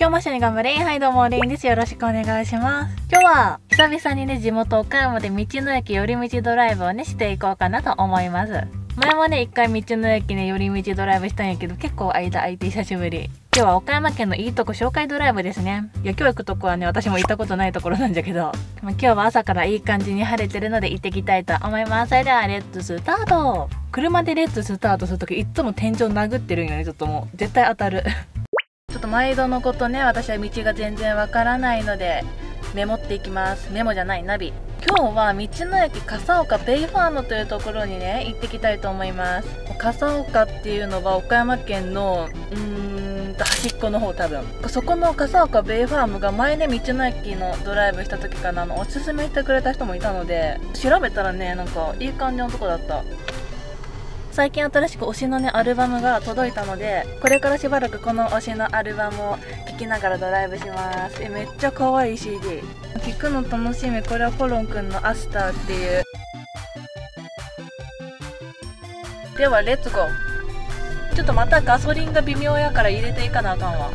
今日も一緒に頑張れはいどうも、レインです。よろしくお願いします。今日は、久々にね、地元岡山で道の駅寄り道ドライブをね、していこうかなと思います。前もね、一回道の駅ね、寄り道ドライブしたんやけど、結構間空いて久しぶり。今日は岡山県のいいとこ紹介ドライブですね。いや、今日行くとこはね、私も行ったことないところなんじゃけど、まあ、今日は朝からいい感じに晴れてるので行ってきたいと思います。それでは、レッツスタート車でレッツスタートするとき、いつも天井殴ってるんよね、ちょっともう。絶対当たる。っと毎度のことね私は道が全然わからないのでメモっていきます。メモじゃないナビ。今日は道の駅笠岡ベイファームというところにね行ってきたいと思います。笠岡っていうのは岡山県のうーんと端っこの方多分。そこの笠岡ベイファームが前ね道の駅のドライブした時かなのおすすめしてくれた人もいたので調べたらねなんかいい感じのとこだった。最近新しく推しのねアルバムが届いたのでこれからしばらくこの推しのアルバムを聴きながらドライブします。えめっちゃ可愛い CD 聴くの楽しみこれはコロンくんの「アスター」っていう。ではレッツゴー。ちょっとまたガソリンが微妙やから入れていかなあかんわ。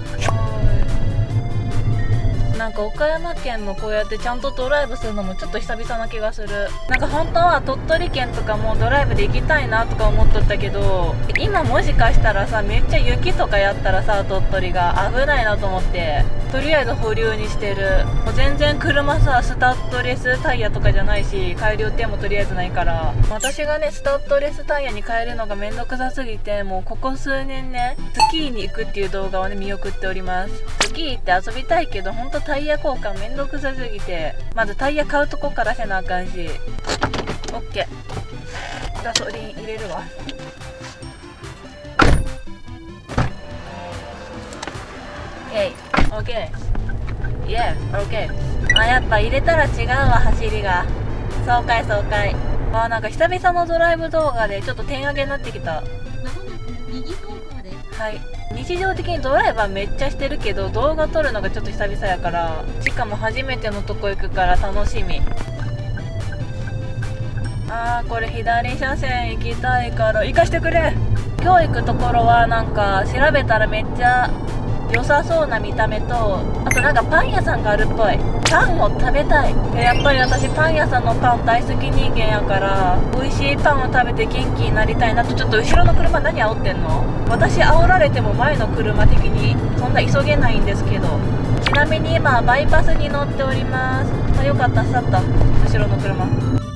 なんか岡山県もこうやってちゃんとドライブするのもちょっと久々な気がする。なんか本当は鳥取県とかもドライブで行きたいなとか思っとったけど今もしかしたらさめっちゃ雪とかやったらさ鳥取が危ないなと思って。とりあえず保留にしてる。もう全然車さスタッドレスタイヤとかじゃないし改良点もとりあえずないから。私がねスタッドレスタイヤに変えるのがめんどくさすぎてもうここ数年ねスキーに行くっていう動画をね見送っております。スキーって遊びたいけどほんとタイヤ交換めんどくさすぎて。まずタイヤ買うとこからせなあかんし。OK ガソリン入れるわ。OK OK Yeah OK あやっぱ入れたら違うわ走りが。爽快爽快あなんか久々のドライブ動画でちょっと点上げになってきた。はい。日常的にドライバーめっちゃしてるけど動画撮るのがちょっと久々やからしかも初めてのとこ行くから楽しみ。あーこれ左車線行きたいから行かしてくれ。今日行くところはなんか調べたらめっちゃ良さそうな見た目とあとなんかパン屋さんがあるっぽい。パンを食べたい。やっぱり私パン屋さんのパン大好き人間やから美味しいパンを食べて元気になりたいなとちょっと後ろの車何煽ってんの？私煽られても前の車的にそんな急げないんですけど。ちなみに今バイパスに乗っております。あよかった去った。後ろの車。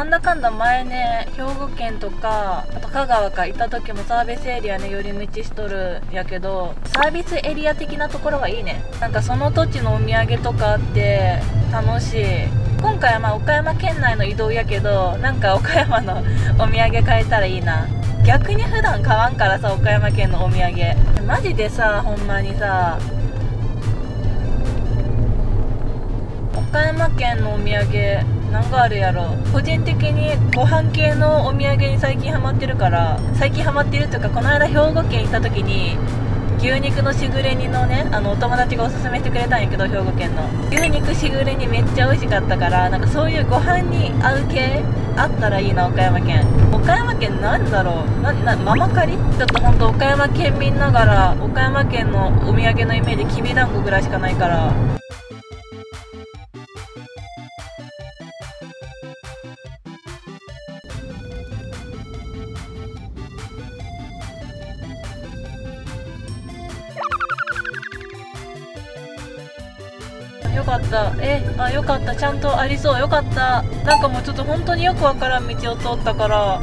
なんだかんだ前ね兵庫県とかあと香川か行った時もサービスエリアね寄り道しとるやけどサービスエリア的なところはいいね。なんかその土地のお土産とかあって楽しい。今回はまあ岡山県内の移動やけどなんか岡山のお土産買えたらいいな。逆に普段買わんからさ岡山県のお土産。マジでさほんまにさ岡山県のお土産何があるやろ。個人的にご飯系のお土産に最近ハマってるから最近ハマってるというかこの間兵庫県行った時に牛肉のしぐれ煮のねあのお友達がおすすめしてくれたんやけど兵庫県の。牛肉しぐれ煮めっちゃ美味しかったからなんかそういうご飯に合う系あったらいいな岡山県。岡山県なんだろう？ななママカリ？ちょっとほんと岡山県民ながら岡山県のお土産のイメージきびだんごぐらいしかないから。よかった。えあよかった。ちゃんとありそう。よかった。なんかもうちょっと本当によくわからん道を通ったから。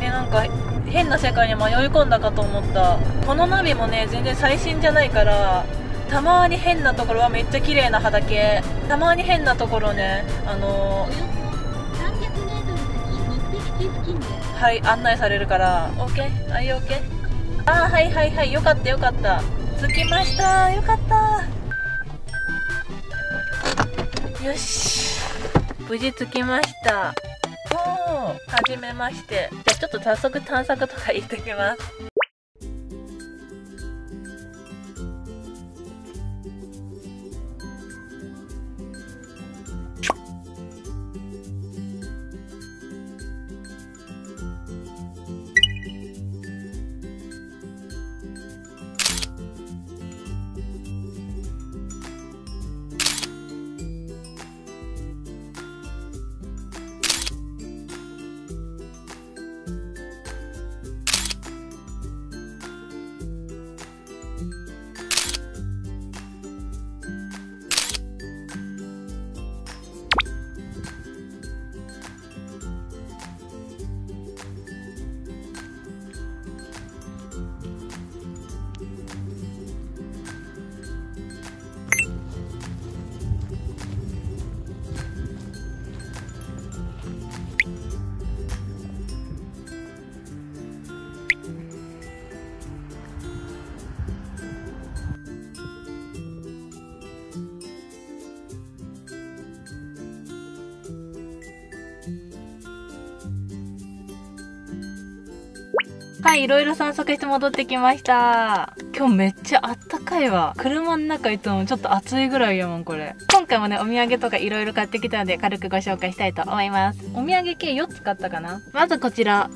えなんか変な世界に迷い込んだかと思った。このナビもね全然最新じゃないからたまに変なところはめっちゃ綺麗な畑。たまに変なところねあのー、はい案内されるから。OK はい OK あーはいはいはい。よかったよかった。着きました。よかったよし。無事着きました。おおはじめまして。じゃあちょっと早速探索とか行ってきますはいいろいろ散策して戻ってきました。今日めっちゃあったかいわ。車の中いつもちょっと暑いぐらいやもんこれ。今回もねお土産とかいろいろ買ってきたので軽くご紹介したいと思います。お土産系4つ買ったかな。まずこちら。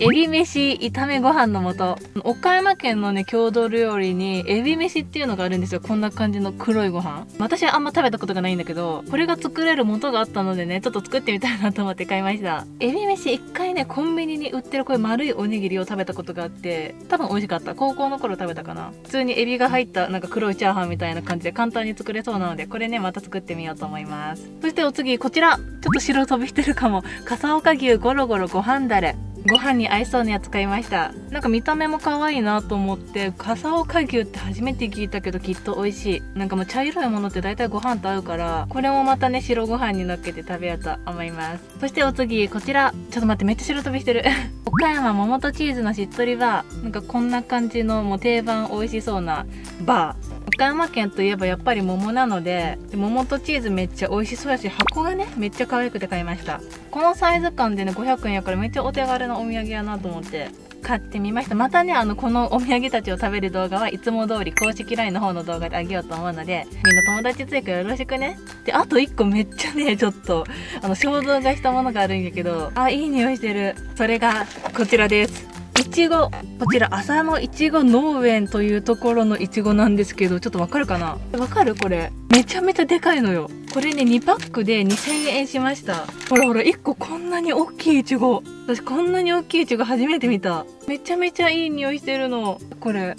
エビ飯炒めご飯の素。岡山県のね郷土料理にエビ飯っていうのがあるんですよ。こんな感じの黒いご飯。私はあんま食べたことがないんだけどこれが作れる素があったのでねちょっと作ってみたいなと思って買いました。エビ飯一回ねコンビニに売ってるこういう丸いおにぎりを食べたことがあって多分美味しかった。高校の頃食べたかな。普通にエビが入ったなんか黒いチャーハンみたいな感じで簡単に作れそうなのでこれねまた作ってみようと思います。そしてお次こちら。ちょっと白飛びしてるかも。笠岡牛ゴロゴロご飯だれ。ご飯に合いそうなやつ買いました。なんか見た目も可愛いなと思って笠岡牛って初めて聞いたけどきっと美味しい。なんかもう茶色いものって大体ご飯と合うからこれもまたね白ご飯にのっけて食べようと思います。そしてお次こちら。ちょっと待ってめっちゃ白飛びしてる。岡山桃とチーズのしっとりバー。なんかこんな感じのもう定番美味しそうなバー。岡山県といえばやっぱり桃なので桃とチーズめっちゃ美味しそうやし箱がねめっちゃ可愛くて買いました。このサイズ感でね500円やからめっちゃお手軽なお土産やなと思って買ってみました。またねあのこのお土産たちを食べる動画はいつも通り公式 LINE の方の動画であげようと思うのでみんな友達追加よろしくね。であと1個めっちゃねちょっとあの衝動買いしたものがあるんやけどあいい匂いしてる。それがこちらです。いちごこちら浅野いちご農園というところのいちごなんですけどちょっとわかるかな？わかる？これ。めちゃめちゃでかいのよ。これね2パックで2000円しました。ほらほら1個こんなに大きいいちご私こんなに大きいいちご初めて見た。めちゃめちゃいい匂いしてるの。これ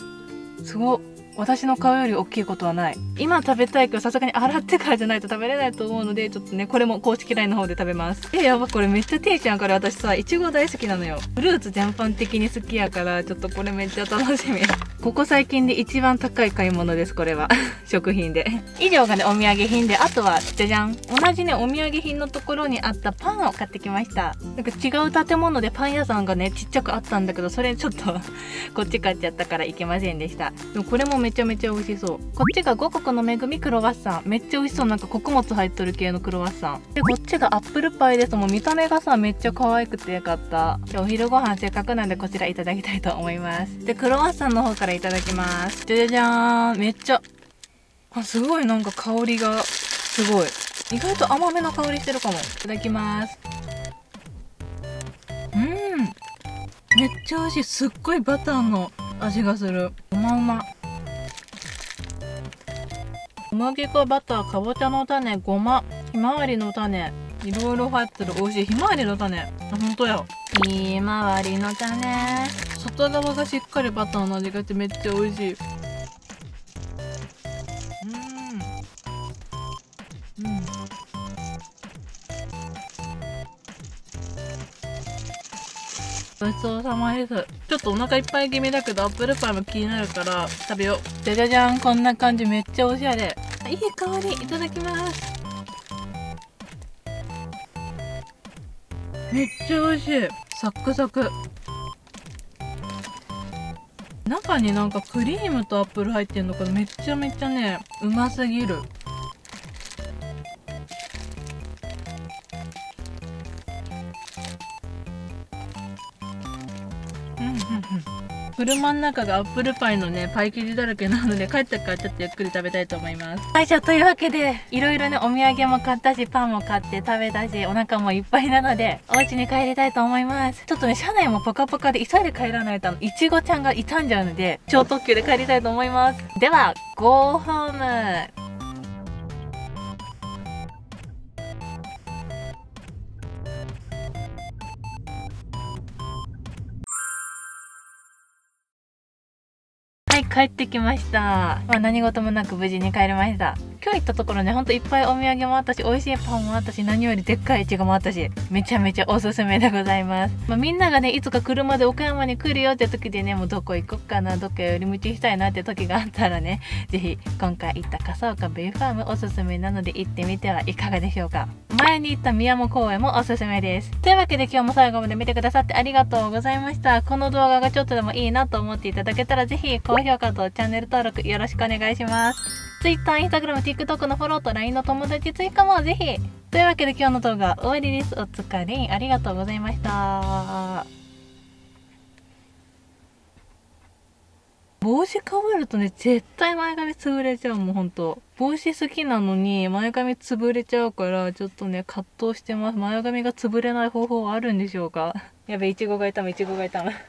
すごっ私の顔より大きいことはない。今食べたいけどさすがに洗ってからじゃないと食べれないと思うのでちょっとねこれも公式 LINE の方で食べます。えやばこれめっちゃテイちゃんから私さいちご大好きなのよ。フルーツ全般的に好きやからちょっとこれめっちゃ楽しみ。ここ最近で一番高い買い物ですこれは。食品で。以上がねお土産品であとはじゃじゃん。同じねお土産品のところにあったパンを買ってきました。なんか違う建物でパン屋さんがねちっちゃくあったんだけどそれちょっと こっち買っちゃったからいけませんでした。でもこれもめめちゃめちゃ美味しそう。こっちが五穀の恵みクロワッサン。めっちゃ美味しそう。なんか穀物入っとる系のクロワッサン。でこっちがアップルパイです。もう見た目がさめっちゃ可愛くてよかった。でお昼ご飯せっかくなんでこちらいただきたいと思います。でクロワッサンの方からいただきます。じゃじゃじゃーん。めっちゃあすごいなんか香りがすごい。意外と甘めの香りしてるかも。いただきます。うん。めっちゃ美味しい。すっごいバターの味がする。うまうま。小麦粉バターかぼちゃの種ごまひまわりの種。いろいろ入ってる。美味しい。ひまわりの種。あ本当や。ひまわりの種。外側がしっかりバターの味がしてめっちゃ美味しい。うん。うん。ごちそうさまですちょっとお腹いっぱい気味だけどアップルパイも気になるから食べよう。じゃじゃじゃん。こんな感じめっちゃおしゃれ。いい香りいただきます。めっちゃ美味しい。サックサク。中になんかクリームとアップル入ってんのかめっちゃめちゃねうますぎる車の中がアップルパイのねパイ生地だらけなので帰ってからちょっとゆっくり食べたいと思います。はいじゃあというわけでいろいろねお土産も買ったしパンも買って食べたしお腹もいっぱいなのでお家に帰りたいと思います。ちょっとね車内もポカポカで急いで帰らないといちごちゃんが傷んじゃうので超特急で帰りたいと思います。ではゴー帰ってきました。まあ何事もなく無事に帰りました。今日行ったところねほんといっぱいお土産もあったし美味しいパンもあったし何よりでっかいいちごもあったしめちゃめちゃおすすめでございます、まあ、みんながねいつか車で岡山に来るよって時でねもうどこ行こっかなどっか寄り道したいなって時があったらね是非今回行った笠岡ベイファームおすすめなので行ってみてはいかがでしょうか。前に行った宮本公園もおすすめです。というわけで今日も最後まで見てくださってありがとうございました。この動画がちょっとでもいいなと思っていただけたら是非高評価とチャンネル登録よろしくお願いします。Twitter、Instagram、TikTok のフォローと LINE の友達追加もぜひというわけで今日の動画終わりですお疲れありがとうございました帽子かぶるとね、絶対前髪潰れちゃう、もうほんと。帽子好きなのに前髪潰れちゃうから、ちょっとね、葛藤してます。前髪が潰れない方法はあるんでしょうか？やべ、いちごが痛む、いちごが痛む。